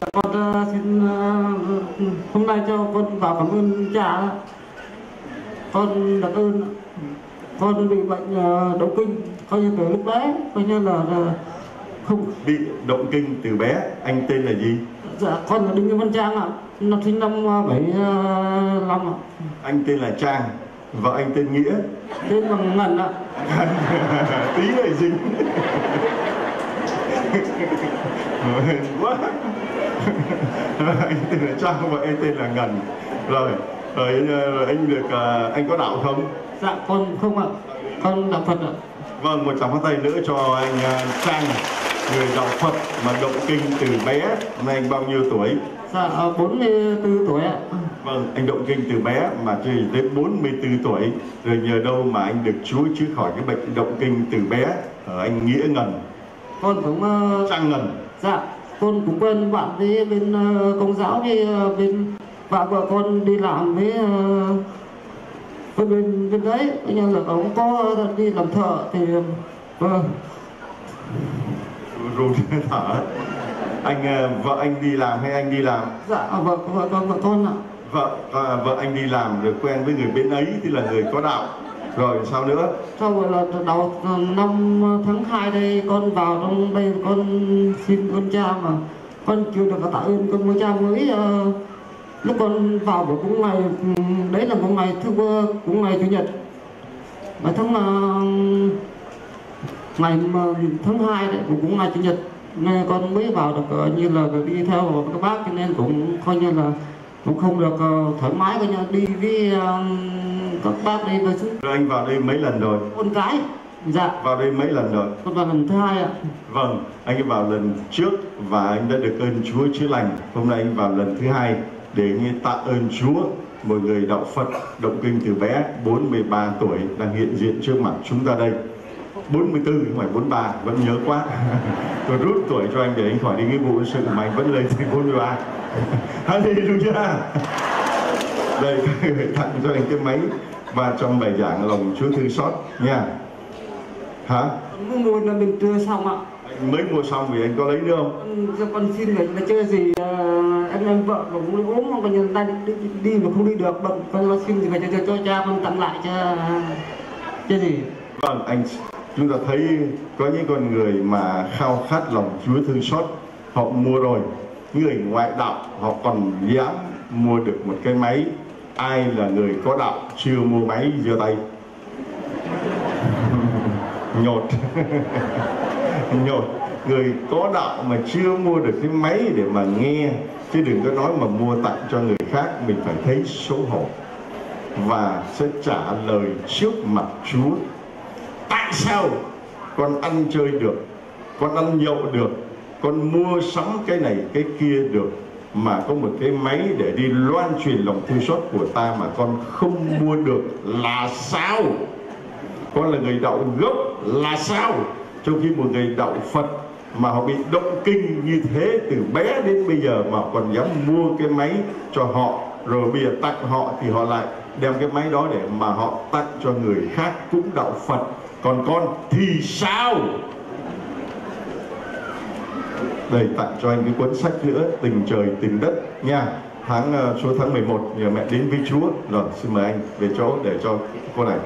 Dạ, con ờ, xin ờ, hôm nay cho con vào cảm ơn cha. Con đặc ơn con bị bệnh ờ, động kinh. Coi như từ lúc bé coi như là, là không bị động kinh từ bé anh tên là gì? Dạ con là đinh Văn Trang ạ. Năm sinh năm ờ, bảy năm ạ. Anh tên là Trang vợ anh tên Nghĩa. Tên bằng ngần ạ. Tí lại dính quá anh tên là Trang và em tên là Ngân. Rồi rồi ờ, anh được ờ, anh có đạo không? Dạ con không ạ. Con đạo Phật ạ. Vâng một tràng phát tay nữa cho anh ờ, Trang người đạo Phật mà động kinh từ bé. Nay anh bao nhiêu tuổi? Dạ ờ, 44 tuổi ạ. Vâng, anh động kinh từ bé mà cho đến tới 44 tuổi. Rồi nhờ đâu mà anh được Chúa chữa khỏi cái bệnh động kinh từ bé? Ở anh Nghĩa Ngân, con cũng ờ, Trang Ngân Dạ, con cũng quen bạn với bên ờ, công giáo với ờ, bên bạn vợ con đi làm với với bên bên đấy, Coi như là ông có đi làm thợ thì vâng, Rụt thở Anh, ờ, vợ anh đi làm hay anh đi làm? dạ vợ vợ con vợ con ạ. Vợ, ờ, vợ anh đi làm rồi quen với người bên ấy thì là người có đạo rồi sao nữa? Sau rồi là đầu năm tháng 2 đây con vào trong đây con xin con cha mà con chưa được tạ ơn con với cha mới uh, lúc con vào buổi cũng ngày đấy là một ngày thứ ba cũng ngày chủ nhật mà tháng uh, ngày tháng 2 đấy cũng cũng ngày chủ nhật nên con mới vào được uh, như là đi theo các bác cho nên cũng coi như là cũng không được ờ, thoải mái coi như đi với các bác đi với Rồi anh vào đây mấy lần rồi? con cái dạ Vào đây mấy lần rồi? con vào lần thứ hai ạ Vâng, anh ấy vào lần trước và anh đã được ơn Chúa chữa lành. Hôm nay anh vào lần thứ hai để anh ấy tạ ơn Chúa. Một người đạo Phật động kinh từ bé 43 tuổi đang hiện diện trước mặt chúng ta đây. 44 không phải 43 vẫn nhớ quá. Tôi rút tuổi cho anh để anh khỏi đi nghĩa vụ quân sự mà anh vẫn lên thành 43. Hallelujah. Đây người tặng cho anh cái máy và trong bài giảng lòng Chúa thương xót nha. Hả? con mua là mình chưa xong ạ Anh mới mua xong thì anh có lấy nữa không? cho con xin người là chơi gì ờ, em em vợ cũng ốm không coi như ta đi, đi, mà không đi được bận con xin thì phải cho, cho, cho cha con tặng lại cho cho gì Vâng, anh chúng ta thấy có những con người mà khao khát lòng Chúa thương xót, họ mua rồi. Người ngoại đạo, họ còn dám mua được một cái máy. Ai là người có đạo chưa mua máy, giơ tay. Nhột. Nhột. Người có đạo mà chưa mua được cái máy để mà nghe, chứ đừng có nói mà mua tặng cho người khác, mình phải thấy xấu hổ. Và sẽ trả lời trước mặt Chúa tại sao con ăn chơi được, con ăn nhậu được, con mua sắm cái này, cái kia được, mà có một cái máy để đi loan truyền lòng thương xót của ta mà con không mua được là sao? Con là người đạo gốc là sao? Trong khi một người đạo Phật mà họ bị động kinh như thế từ bé đến bây giờ mà còn dám mua cái máy cho họ, rồi bây giờ tặng họ thì họ lại đem cái máy đó để mà họ tặng cho người khác cũng đạo Phật còn con thì sao? Đây tặng cho anh cái cuốn sách nữa tình trời tình đất nha. Tháng uh, số tháng 11 nhờ mẹ đến với Chúa. Rồi xin mời anh về chỗ để cho cô này.